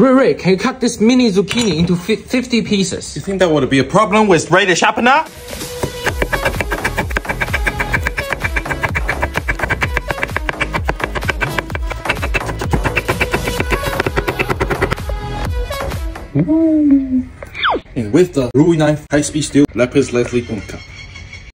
Ray Ray, can you cut this mini zucchini into 50 pieces? You think that would be a problem with Ray the sharpener? And with the Rui knife, high speed steel, lapis lazuli bunka.